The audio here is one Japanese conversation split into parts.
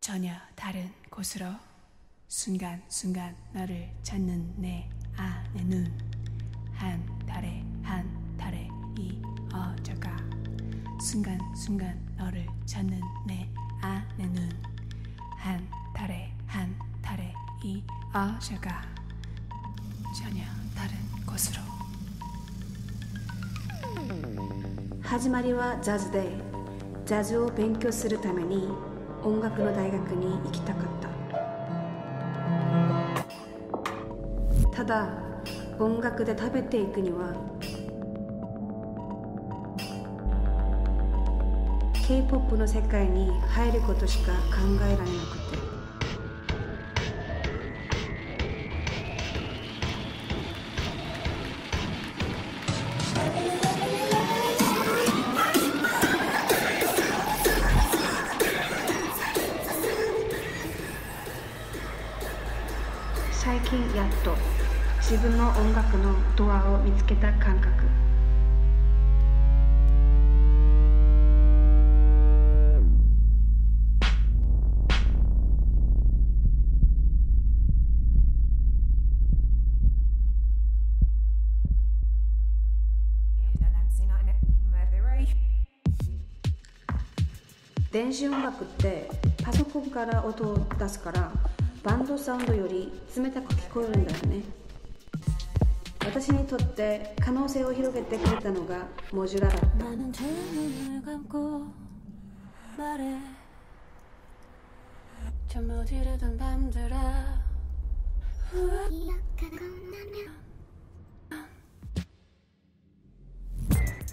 전혀 다른 곳으로 순간순간 너를 찾는 내 안의 눈한 달에 한 달에 이어져가 순간순간 너를 찾는 내 안의 눈한 달에 한 달에 이어져가 전혀 다른 곳으로 始まりはジャズでジャズを勉強するために 音楽の大学に行きたかった。ただ音楽で食べていくには K-POP の世界に入ることしか考えられなくて。分の音楽のドアを見つけた感覚。電子音楽ってパソコンから音を出すからバンドサウンドより冷たく聞こえるんだよね。私にとって可能性を広げてくれたのがモジュラだった。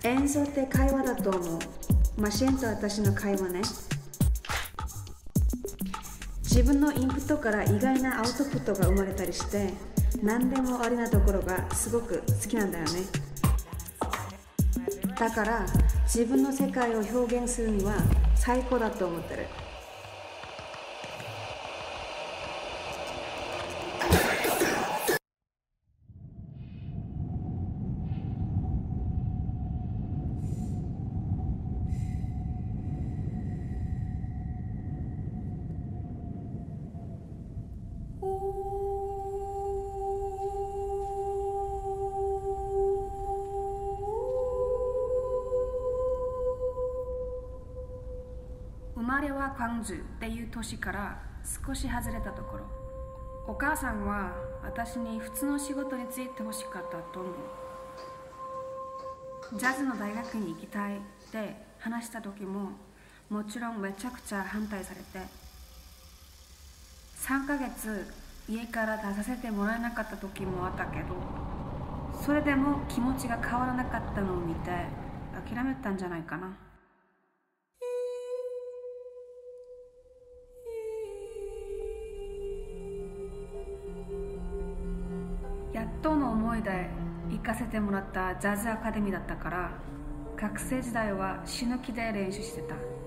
演奏って会話だと思う。マシンと私の会話ね。自分のインプットから意外なアウトプットが生まれたりして何でもありなところがすごく好きなんだよね。だから自分の世界を表現するには最高だと思ってる。まれは광주っていう都市から少し外れたところ。お母さんは私に普通の仕事に就いてほしかったと思う。ジャズの大学に行きたいって話した時ももちろんめちゃくちゃ反対されて3ヶ月家から出させてもらえなかった時もあったけどそれでも気持ちが変わらなかったのを見て諦めたんじゃないかな。いで行かせてもらったジャズアカデミーだったから学生時代は死ぬ気で練習してた。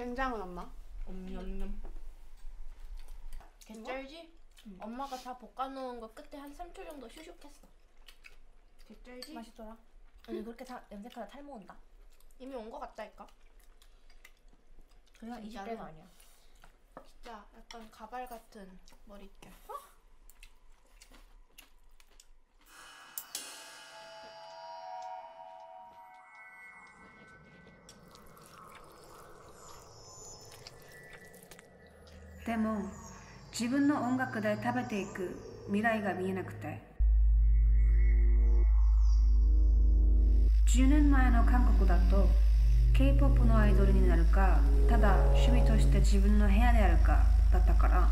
된장은 엄마? 엄냠냠 개쩔지? 엄마가 다 볶아놓은 거 끝에 한 3초 정도 슈슉했어. 개쩔지? 맛있더라. 아니 그렇게 다 염색하다 탈모온다. 이미 온 거 같다니까? 그냥 진짜로? 20대가 아니야. 진짜 약간 가발 같은 머릿결「 でも自分の音楽で食べていく未来が見えなくて。10年前の韓国だと k p o p のアイドルになるかただ趣味として自分の部屋でやるかだったから。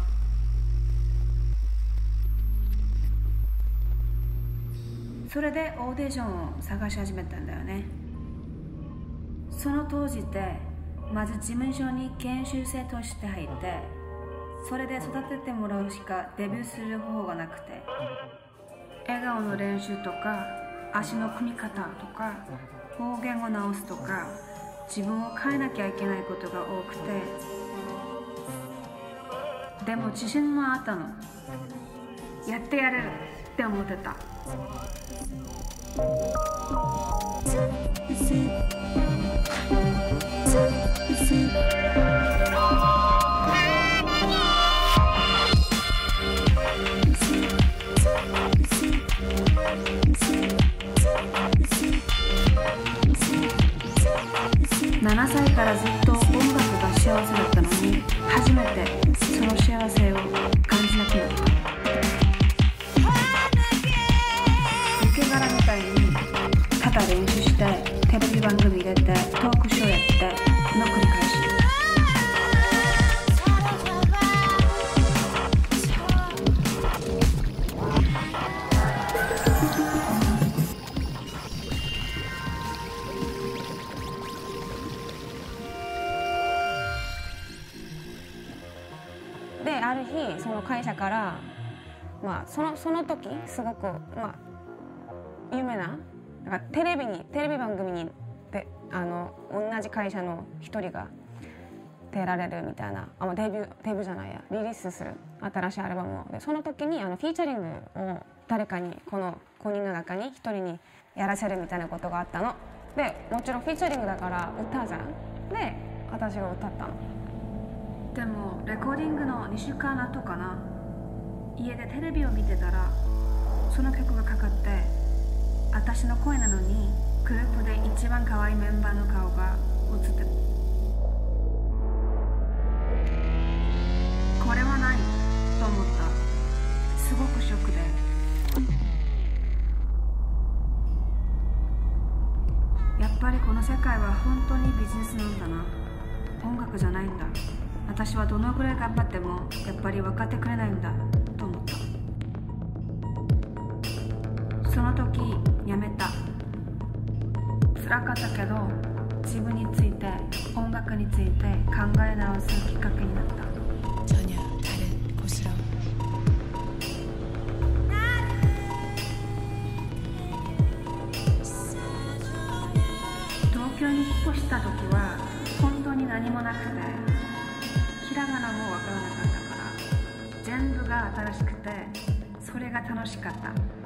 それでオーディションを探し始めたんだよね。その当時ってまず事務所に研修生として入ってそれで育ててもらうしかデビューする方法がなくて笑顔の練習とか足の組み方とか方言を直すとか自分を変えなきゃいけないことが多くてでも自信もあったの。やってやるって思ってた。ただ練習してテレビ番組出てトークショーやっての繰り返し。である日その会社から、まあ、そのその時すごく、まあ、有名なだからテレビにテレビ番組にであの同じ会社の一人が出られるみたいなあデビューデビューじゃないやリリースする新しいアルバムを。でその時にあのフィーチャリングを誰かにこの5人の中に1人にやらせるみたいなことがあったの。でもちろんフィーチャリングだから歌じゃん。で私が歌ったの。でもレコーディングの2週間後かな。家でテレビを見てたらその曲がかかって私の声なのにグループで一番可愛いメンバーの顔が映ってる。これはないと思った。すごくショックで。やっぱりこの世界は本当にビジネスなんだな。音楽じゃないんだ。私はどのぐらい頑張ってもやっぱり分かってくれないんだと思った。その時やめた。辛かったけど自分について音楽について考え直すきっかけになった。東京に引っ越した時は本当に何もなくてひらがなもわからなかったから全部が新しくてそれが楽しかった。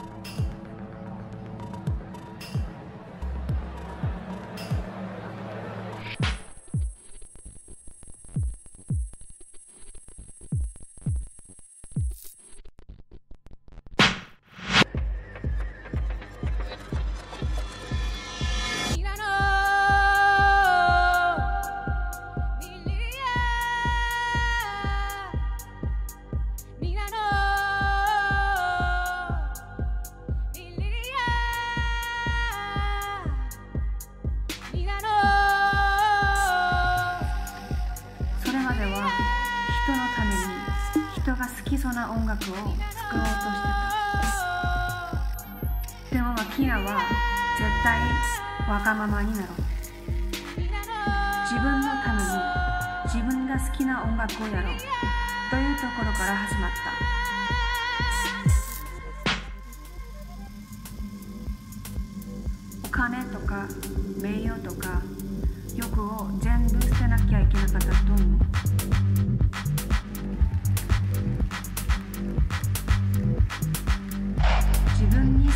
楽を作ろうとしてたでもマキナは絶対わがままになろう自分のた。めに自分が好きな音楽をやろうというところから始まった。お金とか名誉とか欲を全部捨てなきゃいけなかったと思う？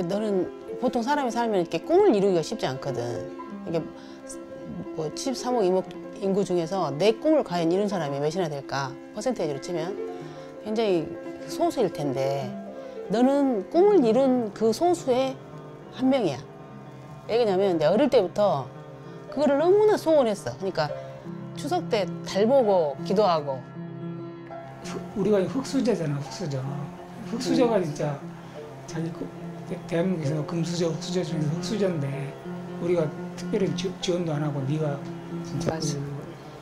너는 보통 사람이 살면 이렇게 꿈을 이루기가 쉽지 않거든. 이게 뭐 73억 이목 인구 중에서 내 꿈을 과연 이룬 사람이 몇이나 될까? 퍼센테이지로 치면 굉장히 소수일 텐데 너는 꿈을 이룬 그 소수의 한 명이야. 왜냐면 내 어릴 때부터 그거를 너무나 소원했어. 그러니까 추석 때 달 보고 기도하고 우리가 흑수저잖아 흑수저 흑수저가 진짜 자기 그- 대- 대한민국에서 금수저 흑수저 중에서 흑수저인데 우리가 특별히 지, 지원도 안 하고 네가 진짜. 그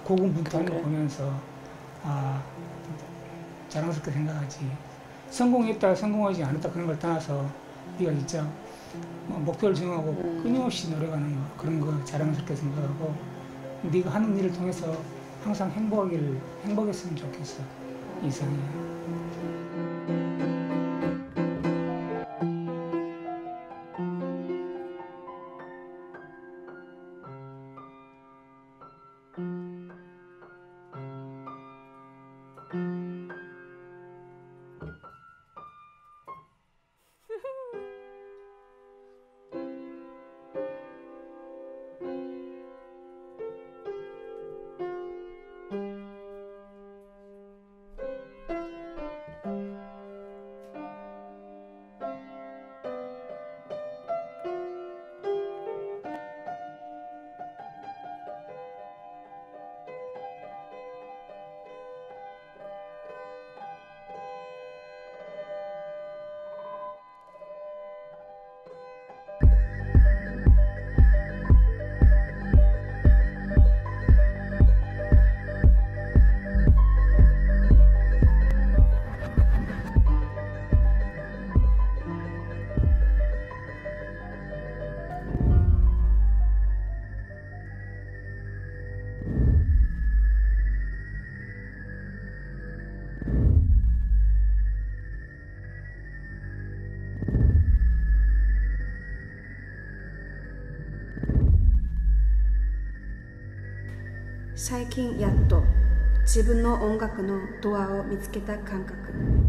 고군분투하는 거 그래. 보면서 아 자랑스럽게 생각하지 성공했다 성공하지 않았다 그런 걸 떠나서 네가 진짜 뭐 목표를 정하고 음. 끊임없이 노력하는 거 그런 거 자랑스럽게 생각하고 네가 하는 일을 통해서 항상 행복하기를 행복했으면 좋겠어 이상이야. 最近やっと自分の音楽のドアを見つけた感覚。